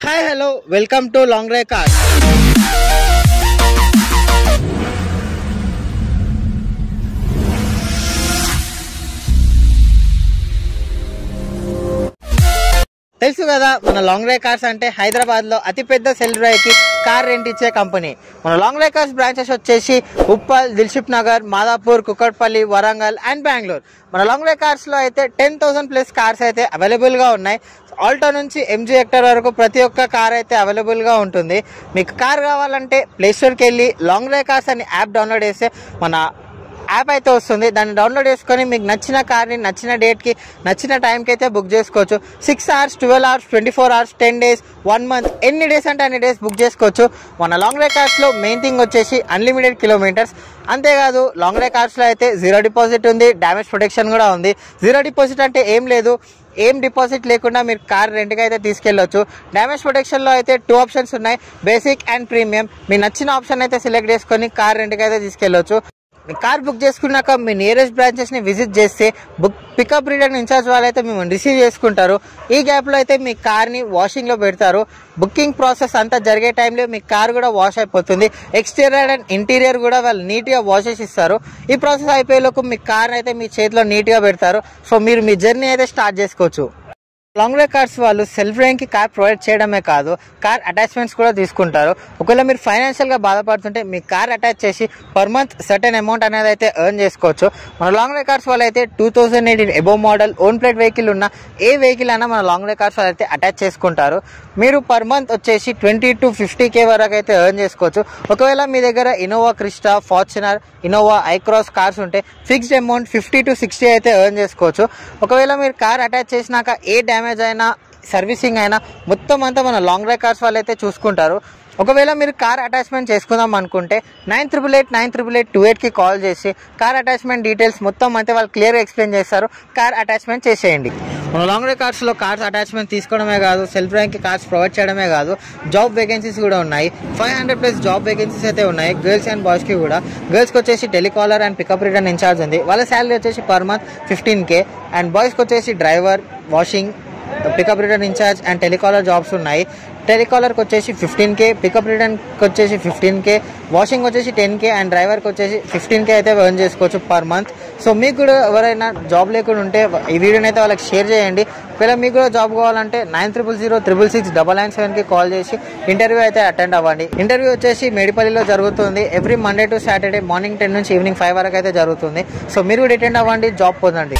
Hi hello welcome to long ray car తెలుసు కదా మన లాంగ్ రే కార్స్ అంటే హైదరాబాద్లో అతిపెద్ద సెల్కి కార్ రెంట్ ఇచ్చే కంపెనీ మన లాంగ్ రే కార్స్ బ్రాంచెస్ వచ్చేసి ఉప్పల్ దిల్షిప్ నగర్ మాదాపూర్ కుక్కట్పల్లి వరంగల్ అండ్ బెంగళూరు మన లాంగ్ రే కార్స్లో అయితే టెన్ థౌసండ్ ప్లస్ కార్స్ అయితే అవైలబుల్గా ఉన్నాయి. ఆల్టో నుంచి ఎంజీ హెక్టర్ వరకు ప్రతి ఒక్క కార్ అయితే అవైలబుల్గా ఉంటుంది. మీకు కార్ కావాలంటే ప్లేస్టోర్కి వెళ్ళి లాంగ్ డ్రైవ్ కార్స్ అని యాప్ డౌన్లోడ్ చేస్తే మన యాప్ అయితే వస్తుంది. దాన్ని డౌన్లోడ్ చేసుకొని మీకు నచ్చిన కార్ని నచ్చిన డేట్కి నచ్చిన టైంకి అయితే బుక్ చేసుకోవచ్చు. Six hours twelve hours twenty four hours ten days one month ఎన్ని డేస్ అంటే అన్ని డేస్ బుక్ చేసుకోవచ్చు. మన లాంగ్ రే కార్స్లో మెయిన్ థింగ్ వచ్చేసి అన్లిమిటెడ్ కిలోమీటర్స్ అంతేకాదు లాంగ్ రే కార్స్లో అయితే జీరో డిపాజిట్ ఉంది డ్యామేజ్ ప్రొటెక్షన్ కూడా ఉంది. జీరో డిపాజిట్ అంటే ఏం లేదు. ఏం డిపాజిట్ లేకుండా మీరు కార్ రెంట్కి అయితే తీసుకెళ్ళొచ్చు. డ్యామేజ్ ప్రొటెక్షన్లో అయితే టూ ఆప్షన్స్ ఉన్నాయి బేసిక్ అండ్ ప్రీమియం మీ నచ్చిన ఆప్షన్ అయితే సెలెక్ట్ చేసుకొని కార్ రెంట్కి అయితే తీసుకెళ్ళొచ్చు. మీ కార్ బుక్ చేసుకున్నాక మీ నియరెస్ట్ బ్రాంచెస్ని విజిట్ చేస్తే book pickup return in charge వాళ్ళు అయితే మిమ్మల్ని రిసీవ్ చేసుకుంటారు. ఈ గ్యాప్లో అయితే మీ కార్ని వాషింగ్లో పెడతారు. బుకింగ్ ప్రాసెస్ అంతా జరిగే టైంలో మీ కార్ కూడా వాష్ అయిపోతుంది. ఎక్స్టీరియర్ అండ్ ఇంటీరియర్ కూడా వాళ్ళు నీట్గా వాష్ చేసి ఇస్తారు. ఈ ప్రాసెస్ అయిపోయేలోపు మీ కార్ అయితే మీ చేతిలో నీట్గా పెడతారు. సో మీరు మీ జర్నీ అయితే స్టార్ట్ చేసుకోవచ్చు. లాంగ్ వే కార్స్ వాళ్ళు సెల్ఫ్కి కార్ ప్రొవైడ్ చేయడమే కాదు కార్ అటాచ్మెంట్స్ కూడా తీసుకుంటారు. ఒకవేళ మీరు ఫైనాన్షియల్గా బాధపడుతుంటే మీ కార్ అటాచ్ చేసి పర్ మంత్ సర్టెన్ అమౌంట్ అనేది అయితే ఎర్న్ చేసుకోవచ్చు. మన లాంగ్ వే కార్స్ వాళ్ళు అయితే two thousand eighteen above model own plate vehicle ఉన్న ఏ వెహికల్ అయినా మన లాంగ్ వే కార్స్ వాళ్ళు అయితే అటాచ్ చేసుకుంటారు. మీరు పర్ మంత్ వచ్చేసి ట్వంటీ టు ఫిఫ్టీ కే వరకు అయితే ఎర్న్ చేసుకోవచ్చు. ఒకవేళ మీ దగ్గర Innova Crysta Fortuner Innova Hycross cars ఉంటే fixed amount fifty to sixty అయితే ఎర్న్ చేసుకోవచ్చు. ఒకవేళ మీరు కార్ అటాచ్ చేసినాక ఏ డ్యామేజ్ అయినా సర్వీసింగ్ అయినా మొత్తం అంతా మన లాంగ్ డ్రైవ్ కార్స్ వాళ్ళు అయితే చూసుకుంటారు. ఒకవేళ మీరు కార్ అటాచ్మెంట్ చేసుకుందాం అనుకుంటే nine triple eight nine triple eight two ఎయిట్కి కాల్ చేసి కార్ అటాచ్మెంట్ డీటెయిల్స్ మొత్తం అయితే వాళ్ళు క్లియర్గా ఎక్స్ప్లెయిన్ చేస్తారు. కార్ అటాచ్మెంట్ చేసేయండి. మన లాంగ్ డ్రైవ్ కార్స్లో కార్స్ అటాచ్మెంట్ తీసుకోవడమే కాదు సెల్ఫ్ డ్రైవింగ్కి కార్స్ ప్రొవైడ్ చేయడమే కాదు జాబ్ వేకెన్సీస్ కూడా ఉన్నాయి. Five hundred plus job vacancies అయితే ఉన్నాయి గర్ల్స్ అండ్ బాయ్స్కి కూడా. గర్ల్స్కి వచ్చేసి telecaller and pickup return in charge ఉంది. వాళ్ళ శాలరీ వచ్చేసి per month fifteen K and బాయ్స్కి వచ్చేసి driver washing pickup return in charge and telecaller jobs ఉన్నాయి. టెలికాలర్కి వచ్చేసి ఫిఫ్టీన్ కే పికప్ రిటర్న్కి వచ్చేసి ఫిఫ్టీన్ కే వాషింగ్ వచ్చేసి టెన్ కే అండ్ డ్రైవర్కి వచ్చేసి ఫిఫ్టీన్ కే అయితే ఎర్న్ చేసుకోవచ్చు పర్ మంత్ సో మీకు కూడా ఎవరైనా జాబ్ లేకుండా ఉంటే ఈ వీడియోని అయితే వాళ్ళకి షేర్ చేయండి. ఒకవేళ మీకు కూడా జాబ్ కావాలంటే nine triple zero triple six double nine సెవెన్కి కాల్ చేసి ఇంటర్వ్యూ అయితే అటెండ్ అవ్వండి. ఇంటర్వ్యూ వచ్చేసి మేడిపల్లిలో జరుగుతుంది. Every Monday to Saturday morning ten నుంచి ఈవినింగ్ ఫైవ్ వరకు అయితే జరుగుతుంది. సో మీరు కూడా అటెండ్ అవ్వండి జాబ్ పొందండి.